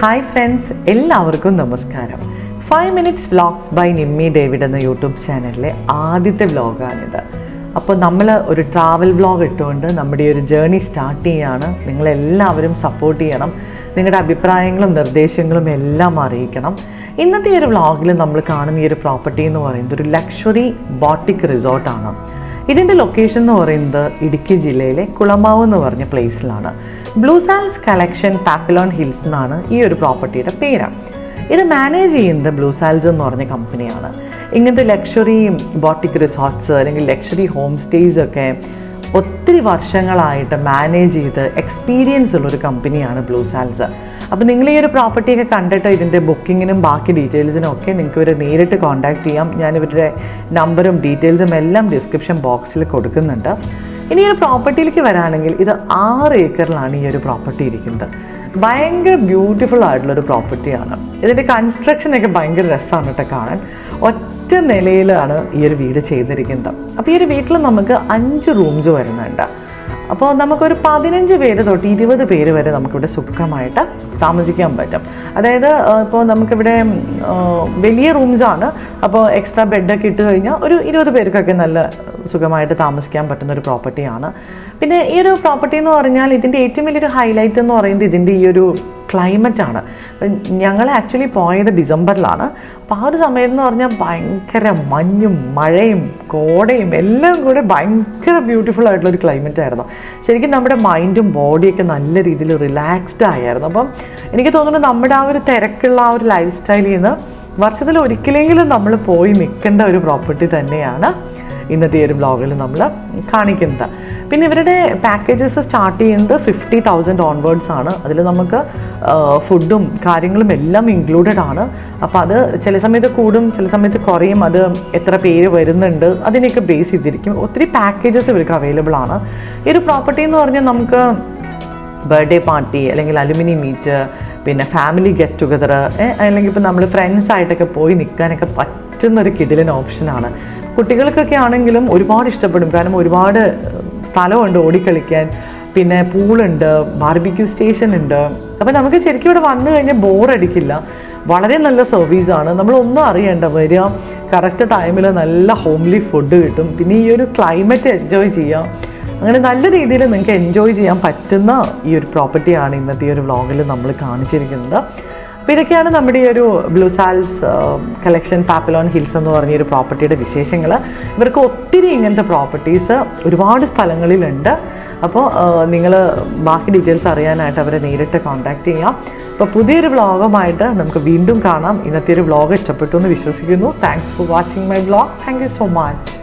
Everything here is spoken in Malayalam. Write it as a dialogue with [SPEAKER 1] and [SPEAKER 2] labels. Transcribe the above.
[SPEAKER 1] ഹായ് ഫ്രണ്ട്സ് എല്ലാവർക്കും നമസ്കാരം. Five minutes vlogs by Nimmi David എന്ന യൂട്യൂബ് ചാനലിലെ ആദ്യത്തെ വ്ളോഗാണിത് അപ്പോൾ നമ്മൾ ഒരു ട്രാവൽ വ്ളോഗ് ഇട്ടുകൊണ്ട് നമ്മുടെ ഒരു ജേർണി സ്റ്റാർട്ട് ചെയ്യാണ്. നിങ്ങളെല്ലാവരും സപ്പോർട്ട് ചെയ്യണം. നിങ്ങളുടെ അഭിപ്രായങ്ങളും നിർദ്ദേശങ്ങളും എല്ലാം അറിയിക്കണം. ഇന്നത്തെ ഒരു വ്ളോഗിൽ നമ്മൾ കാണുന്ന ഈ ഒരു പ്രോപ്പർട്ടി എന്ന് പറയുന്നത് ഒരു ലക്ഷറി ബോട്ടിക് റിസോർട്ടാണ് ഇതിന്റെ ലൊക്കേഷൻ എന്ന് പറയുന്നത് ഇടുക്കി ജില്ലയിലെ കുളമാവ് എന്ന് പറഞ്ഞ പ്ലേസിലാണ് blue sals collection papillon hills എന്നാണ് ഈ ഒരു പ്രോപ്പർട്ടിയുടെ പേര് ഇത് മാനേജ് ചെയ്യുന്നത് ബ്ലൂ സാൽസ് എന്ന് പറഞ്ഞ കമ്പനിയാണ് ഇങ്ങനത്തെ ലക്ഷറി ബോട്ടിക് റിസോർട്ട്സ് അല്ലെങ്കിൽ ലക്ഷറി ഹോം സ്റ്റേസ് ഒക്കെ ഒത്തിരി വർഷങ്ങളായിട്ട് മാനേജ് ചെയ്ത് എക്സ്പീരിയൻസ് ഉള്ള ഒരു കമ്പനിയാണ് ബ്ലൂ സാൽസ് അപ്പോൾ നിങ്ങൾ ഈ ഒരു പ്രോപ്പർട്ടിയൊക്കെ കണ്ടിട്ട് ഇതിന്റെ ബുക്കിങ്ങിനും ബാക്കി ഡീറ്റെയിൽസിനും ഒക്കെ നിങ്ങൾക്ക് ഇവരെ നേരിട്ട് കോൺടാക്റ്റ് ചെയ്യാം. ഞാൻ ഇവരുടെ നമ്പറും ഡീറ്റെയിൽസും എല്ലാം ഡിസ്ക്രിപ്ഷൻ ബോക്സിൽ കൊടുക്കുന്നുണ്ട്. ഇനി ഒരു പ്രോപ്പർട്ടിയിലേക്ക് വരാണെങ്കിൽ ഇത് ആറ് ഏക്കറിലാണ് ഈ ഒരു പ്രോപ്പർട്ടി ഇരിക്കുന്നത്. ഭയങ്കര ബ്യൂട്ടിഫുൾ ആയിട്ടുള്ളൊരു പ്രോപ്പർട്ടിയാണ് ഇതിന്റെ കൺസ്ട്രക്ഷനൊക്കെ ഭയങ്കര രസമാണ് കേട്ടോ കാണാൻ. ഒറ്റ നിലയിലാണ് ഈ ഒരു വീട് ചെയ്തിരിക്കുന്നത്. അപ്പോൾ ഈ ഒരു വീട്ടിൽ നമുക്ക് അഞ്ച് റൂംസ് വരുന്നുണ്ട്. അപ്പോൾ നമുക്കൊരു പതിനഞ്ച് പേര് തൊട്ട് ഇരുപത് പേര് വരെ നമുക്കിവിടെ സുഖമായിട്ട് താമസിക്കാൻ പറ്റും. അതായത് ഇപ്പോൾ നമുക്കിവിടെ വലിയ റൂംസാണ് അപ്പോൾ എക്സ്ട്രാ ബെഡൊക്കെ ഇട്ട് കഴിഞ്ഞാൽ ഒരു ഇരുപത് പേർക്കൊക്കെ നല്ല സുഖമായിട്ട് താമസിക്കാൻ പറ്റുന്ന ഒരു പ്രോപ്പർട്ടിയാണ്. പിന്നെ ഈ ഒരു പ്രോപ്പർട്ടി എന്ന് പറഞ്ഞാൽ ഇതിന്റെ ഏറ്റവും വലിയൊരു ഹൈലൈറ്റ് എന്ന് പറയുന്നത് ഇതിന്റെ ഈ ഒരു ക്ലൈമറ്റ് ആണ്. ഞങ്ങൾ ആക്ച്വലി പോയത് ഡിസംബറിലാണ്. അപ്പോൾ ആ ഒരു സമയം എന്ന് പറഞ്ഞാൽ ഭയങ്കര മഞ്ഞും മഴയും കോടയും എല്ലാം കൂടെ ഭയങ്കര ബ്യൂട്ടിഫുൾ ആയിട്ടുള്ള ഒരു ക്ലൈമറ്റ് ആയിരുന്നു. ശരിക്കും നമ്മുടെ മൈൻഡും ബോഡിയൊക്കെ നല്ല രീതിയിൽ റിലാക്സ്ഡ് ആയിരുന്നു. അപ്പം എനിക്ക് തോന്നുന്നു നമ്മുടെ ആ ഒരു തിരക്കുള്ള ആ ഒരു ലൈഫ് സ്റ്റൈലിൽ നിന്ന് വർഷത്തിൽ ഒരിക്കലെങ്കിലും നമ്മൾ പോയി നിൽക്കേണ്ട ഒരു പ്രോപ്പർട്ടി തന്നെയാണ്. ഇന്നത്തെ ഈ ഒരു ബ്ലോഗിൽ നമ്മൾ കാണിക്കുന്നത്. പിന്നെ ഇവരുടെ പാക്കേജസ് സ്റ്റാർട്ട് ചെയ്യുന്നത് ഫിഫ്റ്റി തൗസൻഡ് ഓൺവേർഡ്സ് ആണ്. അതിൽ നമുക്ക് ഫുഡും കാര്യങ്ങളും എല്ലാം ഇൻക്ലൂഡഡ് ആണ്. അപ്പോൾ അത് ചില സമയത്ത് കൂടും ചില സമയത്ത് കുറയും. അത് എത്ര പേര് വരുന്നുണ്ട് അതിനെയൊക്കെ ബേസ് ചെയ്തിരിക്കും. ഒത്തിരി പാക്കേജസ് ഇവർക്ക് അവൈലബിൾ ആണ്. ഈ ഒരു പ്രോപ്പർട്ടി എന്ന് പറഞ്ഞാൽ നമുക്ക് ബർത്ത്ഡേ പാർട്ടി അല്ലെങ്കിൽ അലുമിനി മീറ്റ് പിന്നെ ഫാമിലി ഗെറ്റ് ടുഗദർ അല്ലെങ്കിൽ ഇപ്പോൾ നമ്മൾ ഫ്രണ്ട്സ് ആയിട്ടൊക്കെ പോയി നിൽക്കാനൊക്കെ പറ്റുന്നൊരു കിടിലൻ ഓപ്ഷനാണ് കുട്ടികൾക്കൊക്കെ ആണെങ്കിലും ഒരുപാട് ഇഷ്ടപ്പെടും. കാരണം ഒരുപാട് സ്ഥലമുണ്ട് ഓടിക്കളിക്കാൻ. പിന്നെ പൂളുണ്ട് ബാർബിക്യൂ സ്റ്റേഷൻ ഉണ്ട്. അപ്പോൾ നമുക്ക് ശരിക്കും ഇവിടെ വന്നു കഴിഞ്ഞാൽ ബോറടിക്കില്ല വളരെ നല്ല സർവീസാണ് നമ്മളൊന്നും അറിയേണ്ട വരിക. കറക്റ്റ് ടൈമിൽ നല്ല ഹോംലി ഫുഡ് കിട്ടും. പിന്നെ ഈ ഒരു ക്ലൈമറ്റ് എൻജോയ് ചെയ്യാം. അങ്ങനെ നല്ല രീതിയിൽ നിങ്ങൾക്ക് എൻജോയ് ചെയ്യാൻ പറ്റുന്ന ഈ ഒരു പ്രോപ്പർട്ടിയാണ് ഇന്നത്തെ ഈ ഒരു വ്ളോഗിൽ നമ്മൾ കാണിച്ചിരിക്കുന്നത്. അപ്പോൾ ഇതൊക്കെയാണ് നമ്മുടെ ഈ ഒരു blue sals collection papillon hills എന്ന് പറഞ്ഞ ഒരു പ്രോപ്പർട്ടിയുടെ വിശേഷങ്ങൾ ഇവർക്ക് ഒത്തിരി ഇങ്ങനത്തെ പ്രോപ്പർട്ടീസ് ഒരുപാട് സ്ഥലങ്ങളിലുണ്ട്. അപ്പോൾ നിങ്ങൾ ബാക്കി ഡീറ്റെയിൽസ് അറിയാനായിട്ട് അവരെ നേരിട്ട് കോൺടാക്റ്റ് ചെയ്യാം. അപ്പോൾ പുതിയൊരു വ്ളോഗുമായിട്ട് നമുക്ക് വീണ്ടും കാണാം. ഇന്നത്തെ ഒരു വ്ളോഗ് ഇഷ്ടപ്പെട്ടു എന്ന് വിശ്വസിക്കുന്നു. Thanks for watching my vlog thank you so much